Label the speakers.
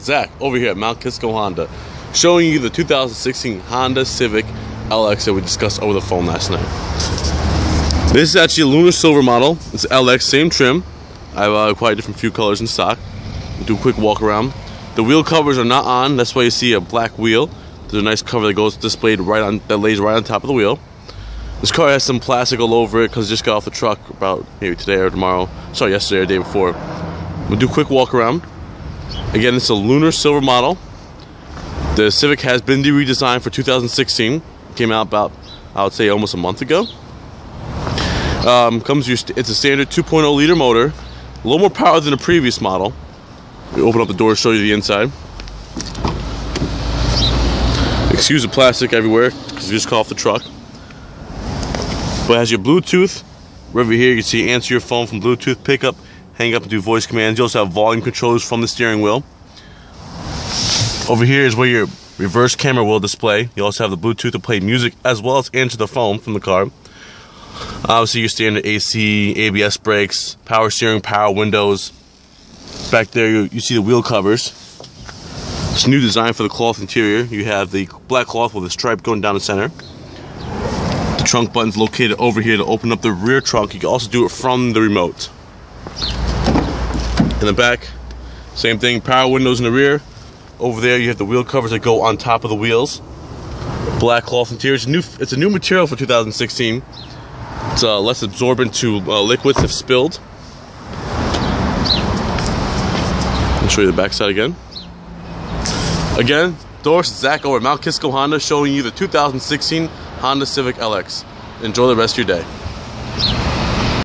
Speaker 1: Zach over here at Mount Kisco Honda, showing you the 2016 Honda Civic LX that we discussed over the phone last night. This is actually a lunar silver model. It's LX, same trim. I have uh, quite different few colors in stock. We'll do a quick walk around. The wheel covers are not on. That's why you see a black wheel. There's a nice cover that goes displayed right on that lays right on top of the wheel. This car has some plastic all over it because it just got off the truck about maybe today or tomorrow. Sorry, yesterday or day before. We'll do a quick walk around. Again, it's a lunar silver model. The Civic has been redesigned for 2016. Came out about, I would say, almost a month ago. Um, comes your, it's a standard 2.0 liter motor, a little more power than the previous model. We open up the door, to show you the inside. Excuse the plastic everywhere because it just got off the truck. But it has your Bluetooth. Right over here, you can see answer your phone from Bluetooth, pick up, hang up, and do voice commands. You also have volume controls from the steering wheel. Over here is where your reverse camera will display. You also have the Bluetooth to play music as well as answer the phone from the car. Obviously, your standard AC, ABS brakes, power steering, power windows. Back there, you, you see the wheel covers. It's new design for the cloth interior. You have the black cloth with a stripe going down the center. The trunk button's located over here to open up the rear trunk. You can also do it from the remote. In the back, same thing, power windows in the rear. Over there, you have the wheel covers that go on top of the wheels. Black cloth interior. It's a new, it's a new material for 2016. It's uh, less absorbent to uh, liquids if spilled. I'll show you the backside again. Again, Doris Zach over Mount Kisco Honda showing you the 2016 Honda Civic LX. Enjoy the rest of your day.